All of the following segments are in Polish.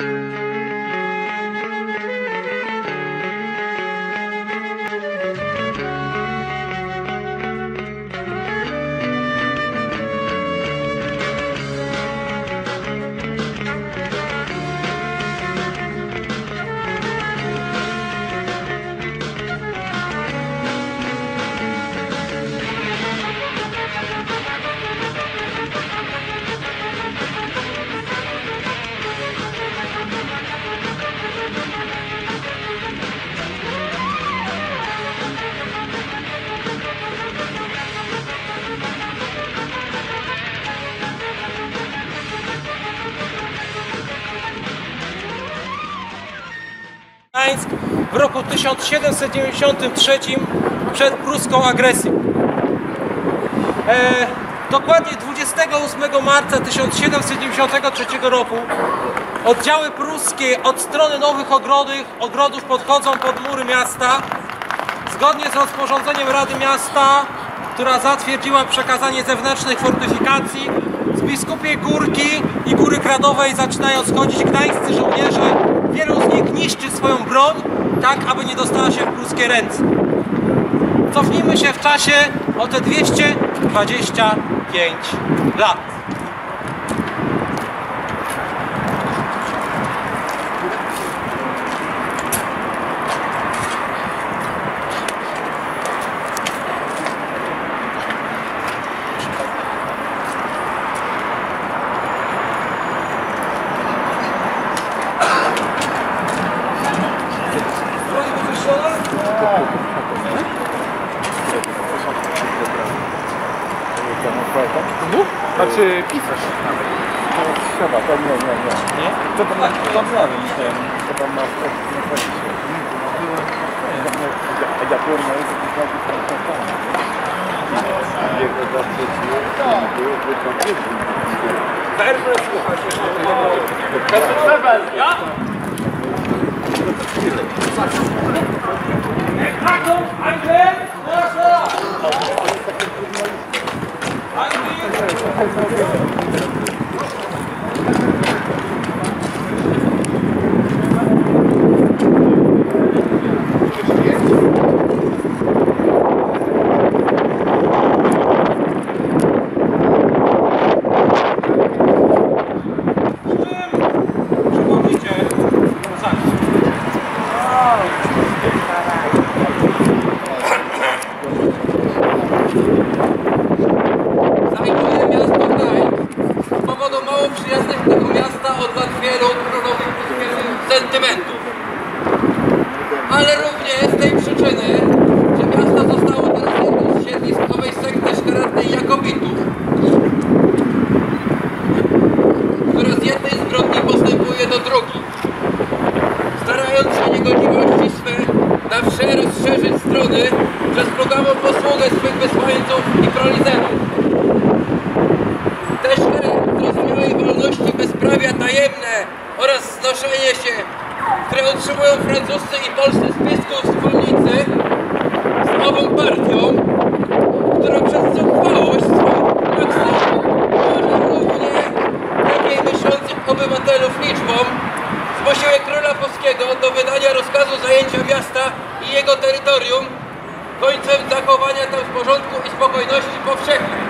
Gdańsk 1793 przed pruską agresją. E, dokładnie 28 marca 1793 roku oddziały pruskie od strony Nowych Ogrodów, ogrodów podchodzą pod mury miasta. Zgodnie z rozporządzeniem Rady Miasta, która zatwierdziła przekazanie zewnętrznych fortyfikacji, z Biskupiej Górki i Góry Kradowej zaczynają schodzić gdańscy żołnierze. Wielu z nich niszczy swoją broń, tak aby nie dostała się w pruskie ręce. Cofnijmy się w czasie o te 225 lat. Znaczy pisarz nawet. Trzeba, to nie, nie, nie. Nie? To tam, tam znamy ten, to tam na na Japonia jest jakiś taki tam tam tam. Jego zaprzeczył, był wykonany. Przypomnijcie, Thank you. Znoszenie się, które utrzymują francuscy i polscy spisku wspólnicy z ową partią, która przez zuchwałość równie lepiej myślących obywatelów liczbą zmusiły króla polskiego do wydania rozkazu zajęcia miasta i jego terytorium końcem zachowania tam porządku i spokojności powszechnej.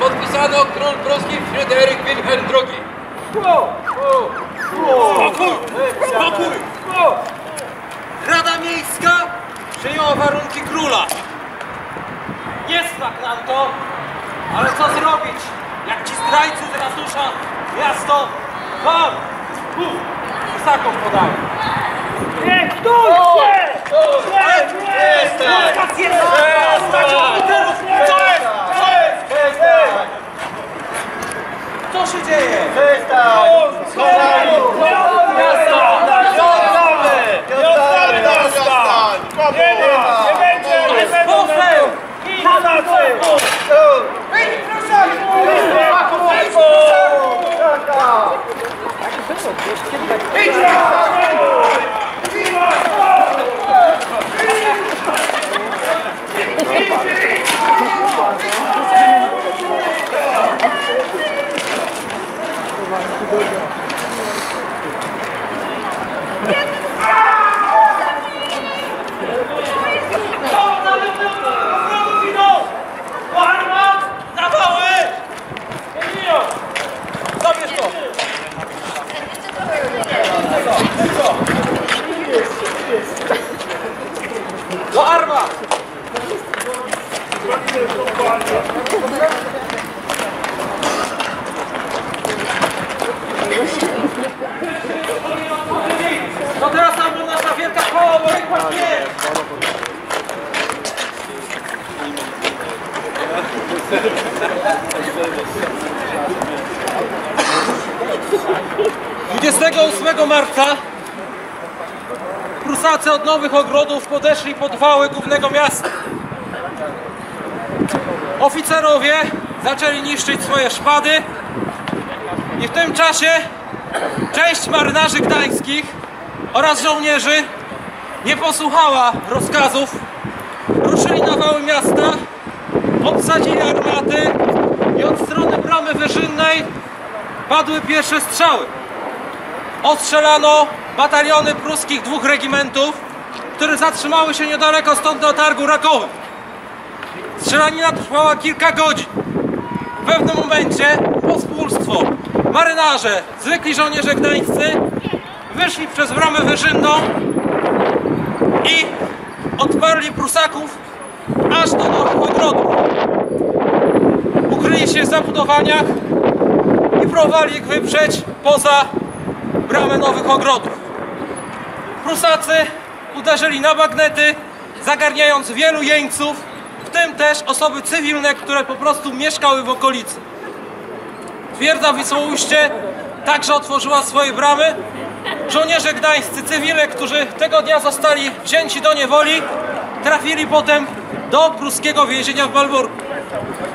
Podpisano król pruski Fryderyk Wilhelm II. Spokój! Rada Miejska przyjęła warunki króla. Nie smak nam to, ale co zrobić, jak ci zdrajcy z ratusza miasto wam wysaką podają. Nie, stój! Nie! Nie! Jestem! Co jest? Great job! Do arma! No teraz tam była nasza wielka koło, bo ryk masz nie! Thank you. 28 marca Prusacy od Nowych Ogrodów podeszli pod wały głównego miasta. Oficerowie zaczęli niszczyć swoje szpady i w tym czasie część marynarzy gdańskich oraz żołnierzy nie posłuchała rozkazów. Ruszyli na wały miasta, obsadzili armaty i od strony bramy wyżynnej padły pierwsze strzały. Ostrzelano bataliony pruskich dwóch regimentów, które zatrzymały się niedaleko stąd do targu rakowym. Strzelanina trwała kilka godzin. W pewnym momencie pospólstwo, marynarze, zwykli żołnierze gdańscy wyszli przez bramę wyżynną i odparli Prusaków aż do Nowych Ogrodów. Ukryli się w zabudowaniach i próbowali ich wyprzeć poza bramę Nowych Ogrodów. Prusacy uderzyli na bagnety, zagarniając wielu jeńców, w tym też osoby cywilne, które po prostu mieszkały w okolicy. Twierdza Wisłoujście także otworzyła swoje bramy. Żołnierze gdańscy, cywile, którzy tego dnia zostali wzięci do niewoli, trafili potem do pruskiego więzienia w Balburgu.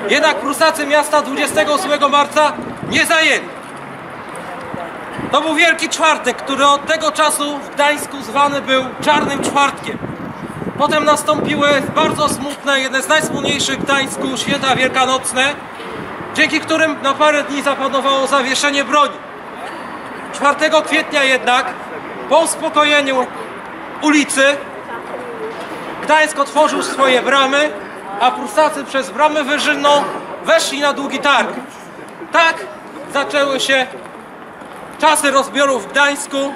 Jednak Prusacy miasta 28 marca nie zajęli. To był Wielki Czwartek, który od tego czasu w Gdańsku zwany był Czarnym Czwartkiem. Potem nastąpiły bardzo smutne, jedne z najsmutniejszych w Gdańsku święta wielkanocne, dzięki którym na parę dni zapanowało zawieszenie broni. 4 kwietnia jednak, po uspokojeniu ulicy, Gdańsk otworzył swoje bramy, a Prusacy przez bramę wyżynną weszli na długi targ. Tak zaczęły się czasy rozbiorów w Gdańsku,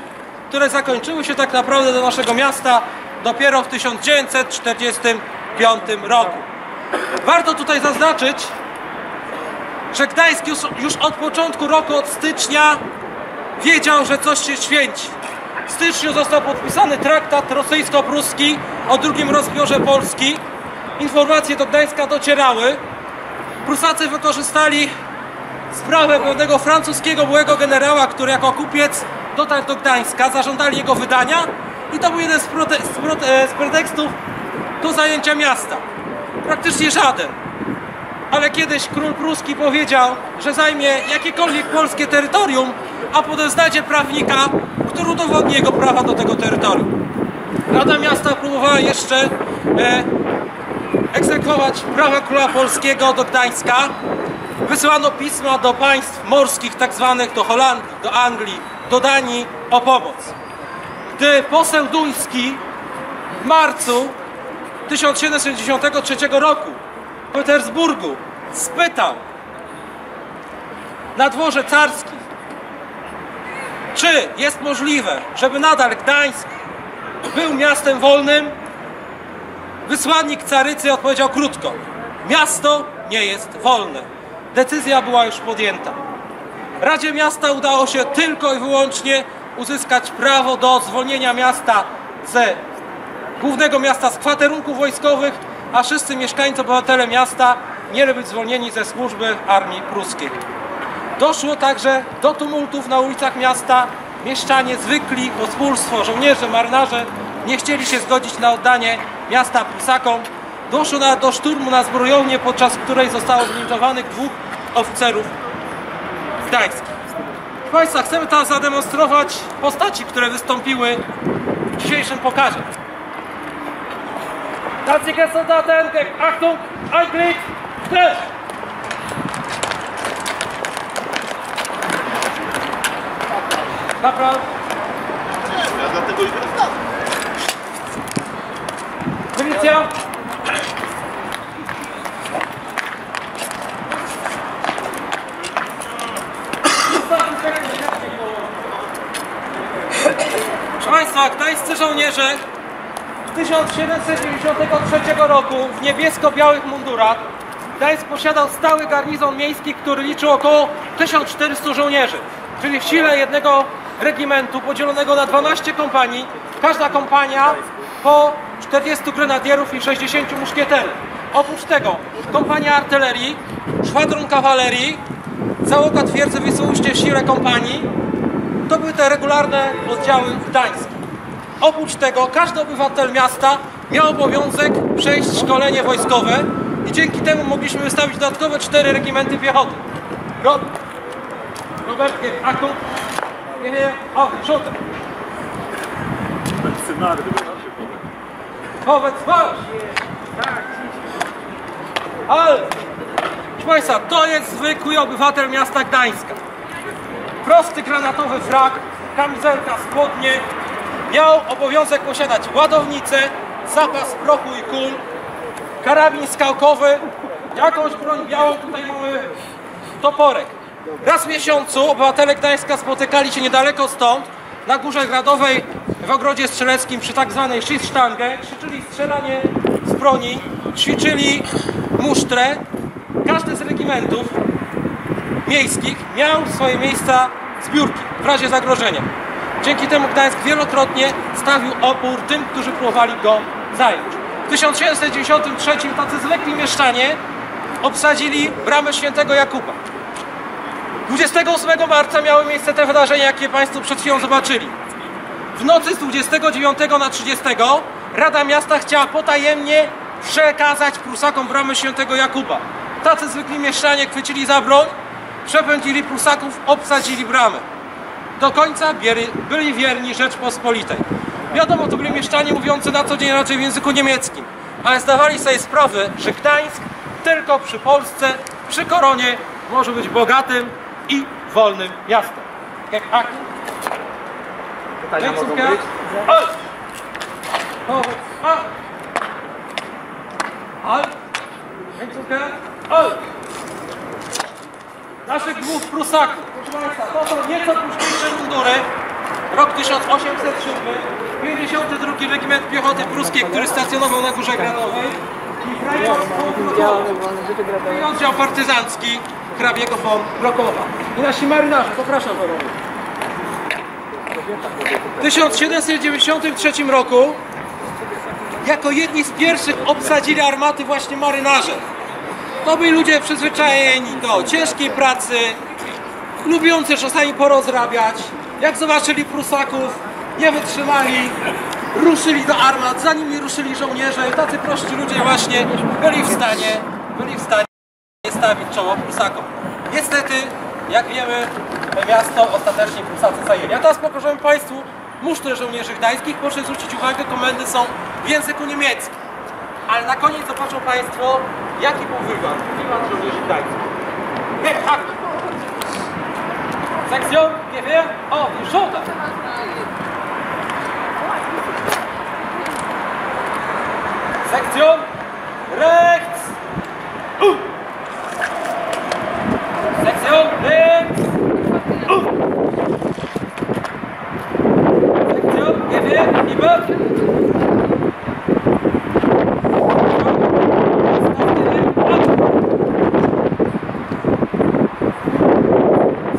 które zakończyły się tak naprawdę do naszego miasta dopiero w 1945 roku. Warto tutaj zaznaczyć, że Gdańsk już, już od początku roku, od stycznia, wiedział, że coś się święci. W styczniu został podpisany traktat rosyjsko-pruski o drugim rozbiorze Polski. Informacje do Gdańska docierały. Prusacy wykorzystali sprawę pewnego francuskiego byłego generała, który jako kupiec dotarł do Gdańska, zażądali jego wydania i to był jeden z, prote- z, prote- e, z pretekstów do zajęcia miasta. Praktycznie żaden. Ale kiedyś król pruski powiedział, że zajmie jakiekolwiek polskie terytorium, a potem znajdzie prawnika, który udowodni jego prawa do tego terytorium. Rada Miasta próbowała jeszcze e, egzekwować prawa króla polskiego do Gdańska. Wysyłano pisma do państw morskich, tak zwanych do Holandii, do Anglii, do Danii o pomoc. Gdy poseł duński w marcu 1763 roku w Petersburgu spytał na dworze carskim, czy jest możliwe, żeby nadal Gdańsk był miastem wolnym, wysłannik carycy odpowiedział krótko: Miasto nie jest wolne. Decyzja była już podjęta. Radzie Miasta udało się tylko i wyłącznie uzyskać prawo do zwolnienia miasta ze głównego miasta z kwaterunków wojskowych, a wszyscy mieszkańcy, obywatele miasta mieli być zwolnieni ze służby armii pruskiej. Doszło także do tumultów na ulicach miasta. Mieszczanie zwykli, pospólstwo, żołnierze, marynarze nie chcieli się zgodzić na oddanie miasta Prusakom. Doszło do szturmu na zbrojownię, podczas której zostało zlimitowanych dwóch oficerów gdańskich. Proszę Państwa, chcemy teraz zademonstrować postaci, które wystąpiły w dzisiejszym pokazie. Dazige Soldaten, Achtung, Einblick, Stell! Naprawdę? Ja dlatego i teraz tak. Milicja! Proszę Państwa, gdańscy żołnierze z 1793 roku w niebiesko-białych mundurach Gdańsk posiadał stały garnizon miejski, który liczył około 1400 żołnierzy, czyli w sile jednego regimentu podzielonego na 12 kompanii. Każda kompania po 40 grenadierów i 60 muszkieterów. Oprócz tego kompania artylerii, szwadron kawalerii, załoga twierdzy Wisłoujście w sile kompanii, to były te regularne oddziały gdańskie. Oprócz tego każdy obywatel miasta miał obowiązek przejść szkolenie wojskowe i dzięki temu mogliśmy wystawić dodatkowe cztery regimenty piechoty. Rob, Robert, Aku, nie, nie, o, Szuter, Scenariusz. wobec marsz! Ale, proszę Państwa, to jest zwykły obywatel miasta Gdańska. Prosty granatowy frak, kamizelka, spodnie. Miał obowiązek posiadać ładownicę, zapas prochu i kul, karabin skałkowy, jakąś broń białą, tutaj mamy toporek. Raz w miesiącu obywatele Gdańska spotykali się niedaleko stąd, na Górze Gradowej w ogrodzie strzeleckim przy tak zwanej Schießstange, ćwiczyli strzelanie z broni, ćwiczyli musztrę. Każdy z regimentów miejskich miał swoje miejsca zbiórki w razie zagrożenia. Dzięki temu Gdańsk wielokrotnie stawił opór tym, którzy próbowali go zająć. W 1793 tacy zwykli mieszczanie obsadzili bramę świętego Jakuba. 28 marca miały miejsce te wydarzenia, jakie Państwo przed chwilą zobaczyli. W nocy z 29 na 30 Rada Miasta chciała potajemnie przekazać Prusakom bramę świętego Jakuba. Tacy zwykli mieszczanie chwycili za broń, przepędzili Prusaków, obsadzili bramę. Do końca byli wierni Rzeczpospolitej. Wiadomo, to byli mieszczanie mówiący na co dzień raczej w języku niemieckim, ale zdawali sobie sprawę, że Gdańsk tylko przy Polsce, przy koronie może być bogatym i wolnym miastem. Jak ak. Pytania mogą być? Al. Al. Al. Naszych dwóch Prusaków. Proszę Państwa, to są nieco późniejsze mundury. Rok 1807. 52 Regiment Piechoty Pruskiej, który stacjonował na Górze Gradowej. I Krajowsko i oddział partyzancki hrabiego von Brokowa. I nasi marynarze, popraszam panowie. W 1793 roku jako jedni z pierwszych obsadzili armaty właśnie marynarze. To byli ludzie przyzwyczajeni do ciężkiej pracy, lubiący czasami porozrabiać. Jak zobaczyli Prusaków, nie wytrzymali, ruszyli do armat, za nimi ruszyli żołnierze tacy prości ludzie właśnie byli w stanie, byli w stanie stawić czoło Prusakom. Niestety, jak wiemy, miasto ostatecznie Prusacy zajęli. A teraz pokażemy Państwu musztrę żołnierzy gdańskich. Proszę zwrócić uwagę, komendy są w języku niemieckim. Ale na koniec zobaczą Państwo, jaki był wygląd. Wygląd żołnierzy gdańskich. Hej, hak! Sekcjon, Gewehr, die Schulter! Sektion, rechts! Uh. Sektion, links! Uh. Sektion, Gewehr, über!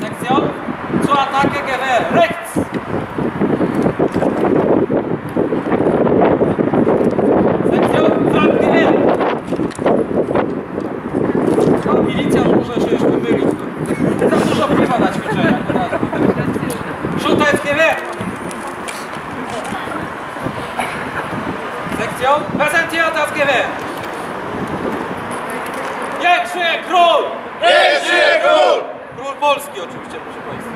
Sektion, zur Attacke, Gewehr, rechts! Sektion, zur Gewehr! No, milicja może się już pomylić. Za dużo piwa na ćwiczeniach. Rzuta jest Gewehr! Sektion, präsentiert das Gewehr! Niech żyje król! Niech żyje król! Król Polski oczywiście, proszę Państwa.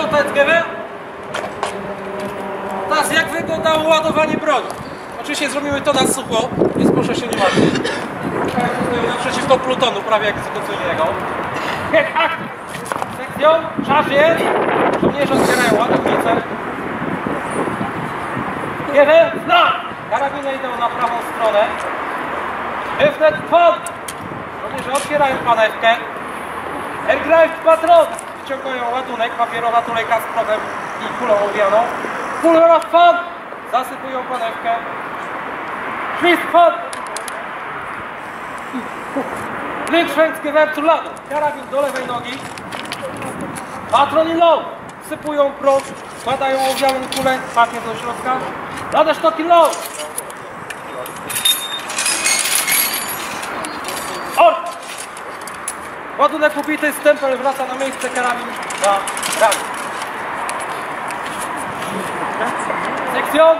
Rzuta jest Gewehr! Teraz jak wyglądało ładowanie broni? Oczywiście zrobimy to na sucho, więc proszę się nie martwić. Tak, tutaj Naprzeciwko plutonu, prawie egzekucyjnego. Sekcjon, szarżie. Żołnierze otwierają ładownicę. Jeden, znak! Karabiny idą na prawą stronę. Öffnet pod! Żołnierze otwierają panewkę. Ergreift patron! Wciągają ładunek, papierowa tulejka z prochem i kulą owianą. Kulą fan! Zasypują panewkę. Schießt fan! Linksschwenkgewehr zu ladu. Karabin do lewej nogi. Patron i low. Sypują prąd, składają owianą kulę, pakiet do środka. Lada sztoki low. Ort! Ładunek ubity, stempel wraca na miejsce, karabin za ramię. Sekcjon,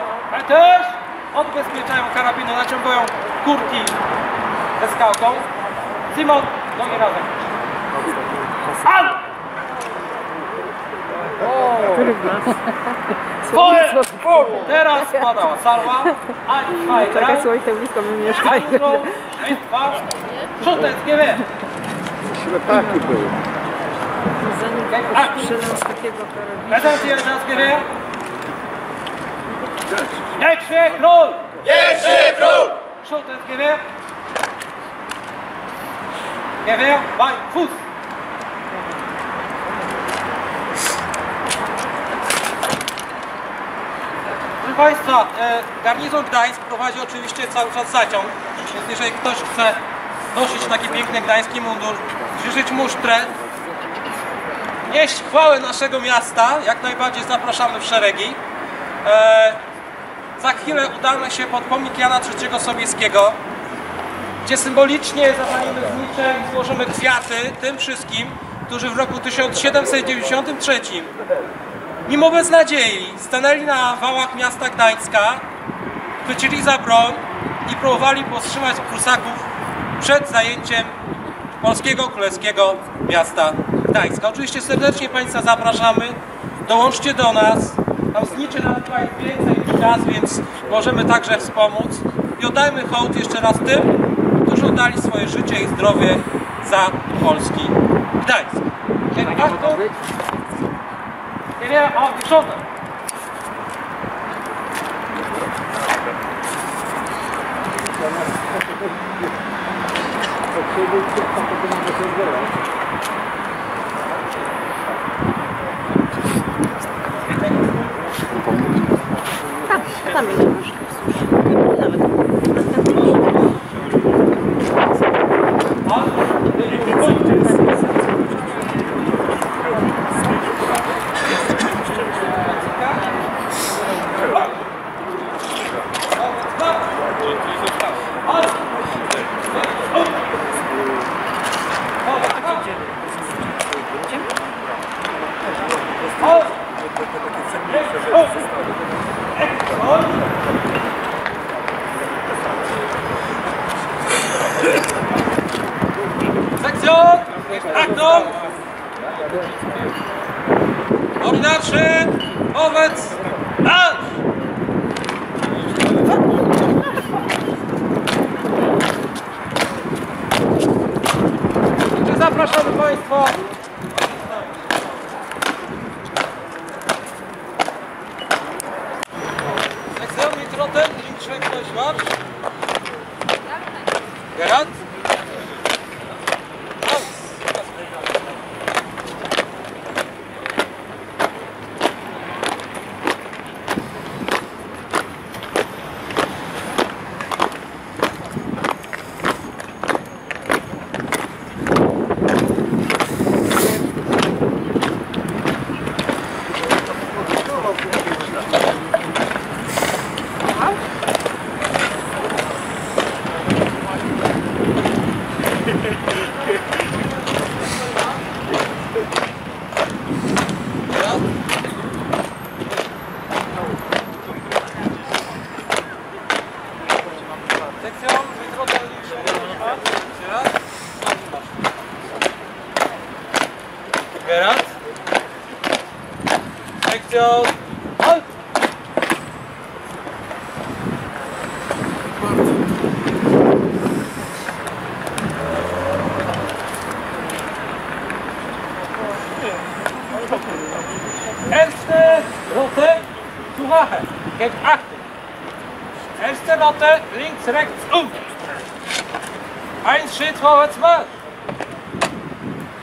też odbezpieczają karabiny, naciągają kurki ze skałką. Simon, nogi razem. Al! Swoje! Teraz spadała salwa. Ein, zwei, Czekaj, słuchaj, tak blisko mi mieszka. Eins, dwa. Schutz, Gewehr. Ślepaki były. Zanim sprzedam z takiego karabinu. Präsentieren das Gewehr. Jetzt schwer, Król! Jetzt schwer, Król! Schulter ins Gewehr, Bein, Fuß. Proszę Państwa, e, garnizon Gdańsk prowadzi oczywiście cały czas zaciąg, więc jeżeli ktoś chce nosić taki piękny gdański mundur, życzyć musztrę, nieść chwałę naszego miasta, jak najbardziej zapraszamy w szeregi. E, za chwilę udamy się pod pomnik Jana III Sobieskiego, gdzie symbolicznie zapalimy znicze i złożymy kwiaty tym wszystkim, którzy w roku 1793, mimo beznadziei, stanęli na wałach miasta Gdańska, chwycili za broń i próbowali powstrzymać Prusaków przed zajęciem polskiego królewskiego miasta Gdańska. Oczywiście serdecznie Państwa zapraszamy, dołączcie do nas, tam zniczy jest więcej niż czas, więc możemy także wspomóc. I oddajmy hołd jeszcze raz tym, którzy oddali swoje życie i zdrowie za polski Gdańsk. Dobry. Nie wiem, o, wieczorem. Tam jest troszkę. Sektion! Achtung! Ordynarszy! Wobec! Marsz! Zapraszamy Państwa!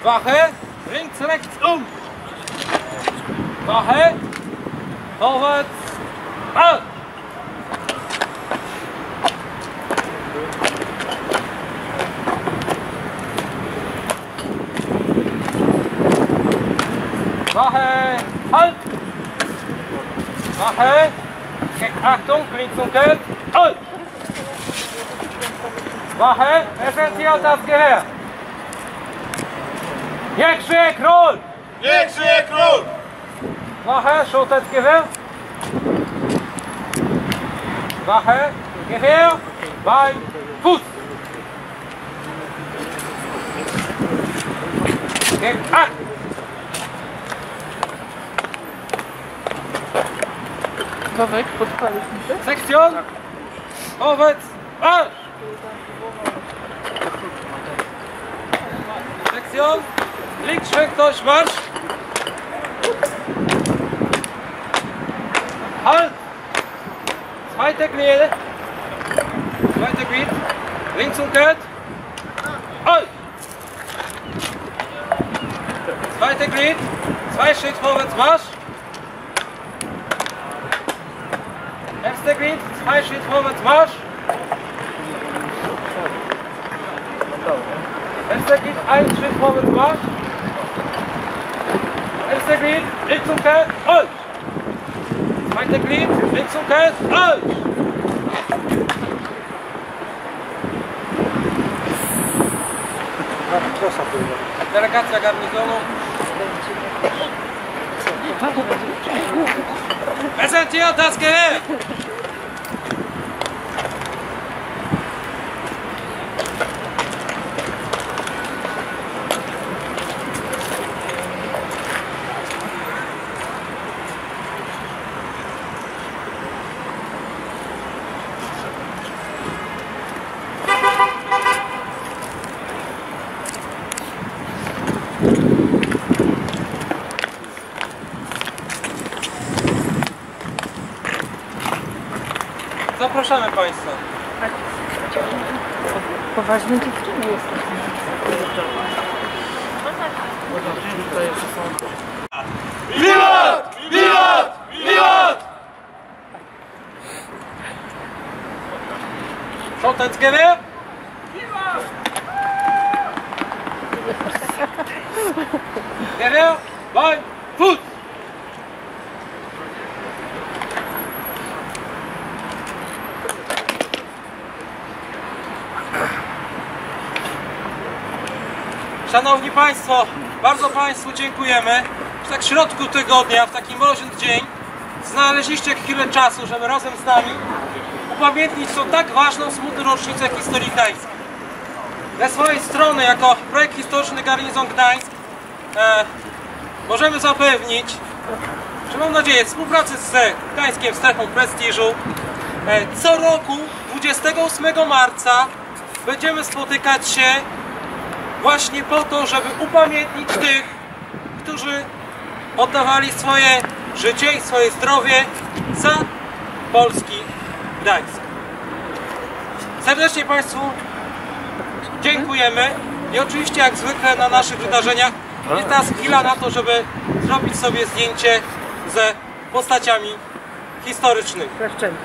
Wache, links, rechts, um. Wache, Forward. Out. Wache. Halt. Wache. Achtung, Blindzunkel. Halt. Wache. Präsentiert das Gehör. Niech żyje król! Niech żyje król! Wache, Schulter Gewehr. Wache, Gewehr, Bein, Fuß. Gegen acht. Wawek, podpalisz mi się? Sektion. Vorwärts, Marsch. Sektion. Links schwenkt durch, Marsch. Halt. Zweite Glied. Zweite Glied. Links umkehrt. Halt. Zweite Glied. Zwei Schritt vorwärts, Marsch. Erster Glied, zwei Schritt vorwärts, Marsch. Erster Glied, ein Schritt vorwärts, Marsch clean, links und Kett, aus! Zweite clean, links und Kett, aus! La ragazza Garnisolo Präsentiert das Gehirn! Zapraszamy Państwa. Poważny dziewczyn jest. Wiwat! Wiwat! Wiwat! Co to jest Wiwat! Wiwat! Bye! Food! Szanowni Państwo, bardzo Państwu dziękujemy, że tak środku tygodnia, w taki mroźny dzień, znaleźliście chwilę czasu, żeby razem z nami upamiętnić tą tak ważną, smutną rocznicę historii Gdańska. Ze swojej strony, jako projekt historyczny Garnizon Gdańsk, e, możemy zapewnić, że mam nadzieję, współpracy z Gdańskiem Strefą Prestiżu, e, co roku 28 marca będziemy spotykać się właśnie po to, żeby upamiętnić tych, którzy oddawali swoje życie i swoje zdrowie za polski Gdańsk. Serdecznie Państwu dziękujemy i oczywiście jak zwykle na naszych wydarzeniach jest teraz chwila na to, żeby zrobić sobie zdjęcie ze postaciami historycznymi. Klaszczemy.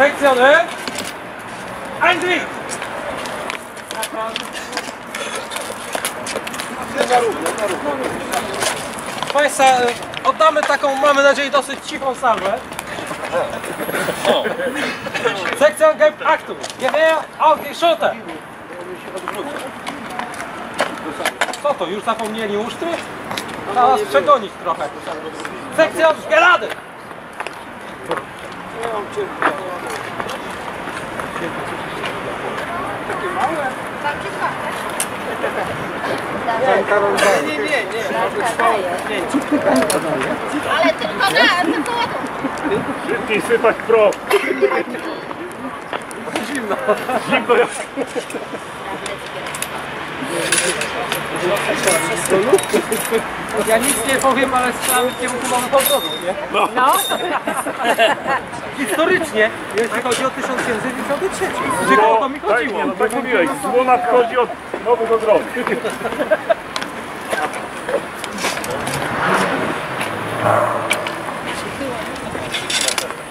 Pus! Sekcjony! Andrzej! Państwa, e, oddamy taką, mamy nadzieję, dosyć cichą salwę. Sekcja Game Aktu. Gewehr auf die Schulter. Co to, już zapomnieli uszty? Trzeba was przegonić trochę. Sekcja Gerade. Ale tylko na, tylko Szybciej sypać proch! Zimno. Zimno. Ja nic nie powiem, ale strzelamy w kierunku mamy powrotu, nie? No, Historycznie, jeśli chodzi o 1793. Tylko o to mi Tak, chodziło. nie, no tak mówiłeś, zło nadchodzi od Nowych ogrodów.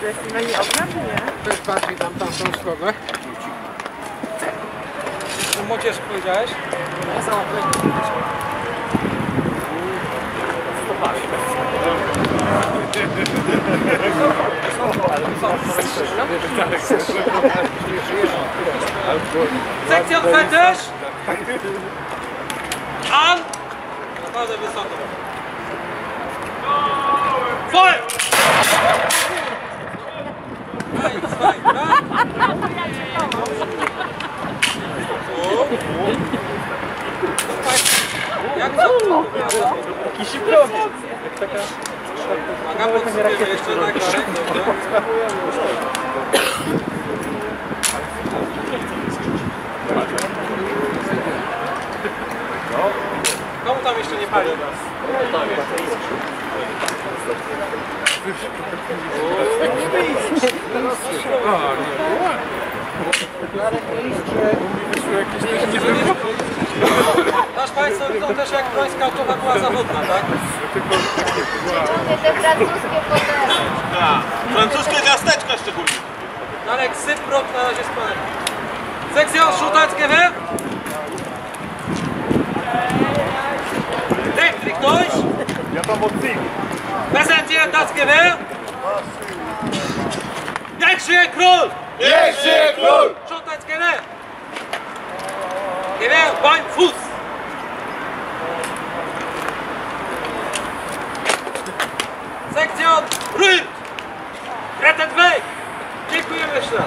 To jest na nie ogna, czy nie? To jest bardziej tam, tam są schody. Tu młodzież powiedziałeś? Sektion 20! An! Naprawdę wysoko. Voll! Zwei, zwei, drei! Jak to? Kisi prąd. Uwaga, podsypiemy jeszcze na dobrze? Komu tam jeszcze nie pali? Nasz Państwo widzą też jak Pańska autowa była zawodna, tak? te francuskie fotele. Francuskie miasteczka szczególnie. Darek Syprok na razie z panem. Sekcja Schutackiewicz. Technik durch. Ja tam od tych. Präsentiert das Gewehr. Niech żyje król! Niech żyje król! Schutackiewicz. Gewehr beim Fuß! Sektion Rüd! Rettet weg! Dziękujemy jeszcze raz!